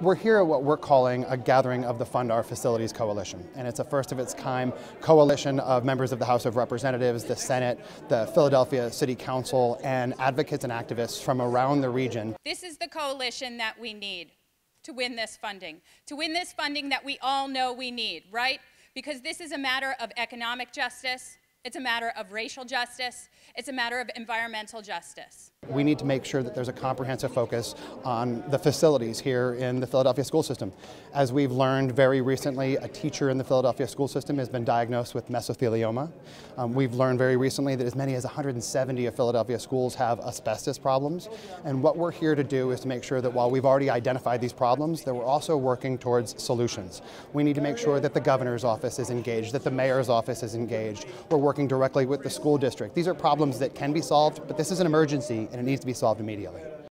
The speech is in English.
We're here at what we're calling a gathering of the Fund Our Facilities Coalition, and it's a first of its kind coalition of members of the House of Representatives, the Senate, the Philadelphia City Council, and advocates and activists from around the region. This is the coalition that we need to win this funding, to win this funding that we all know we need, right? Because this is a matter of economic justice, it's a matter of racial justice. It's a matter of environmental justice. We need to make sure that there's a comprehensive focus on the facilities here in the Philadelphia school system. As we've learned very recently, a teacher in the Philadelphia school system has been diagnosed with mesothelioma. Um, we've learned very recently that as many as 170 of Philadelphia schools have asbestos problems. And what we're here to do is to make sure that while we've already identified these problems, that we're also working towards solutions. We need to make sure that the governor's office is engaged, that the mayor's office is engaged. We're working working directly with the school district. These are problems that can be solved, but this is an emergency and it needs to be solved immediately.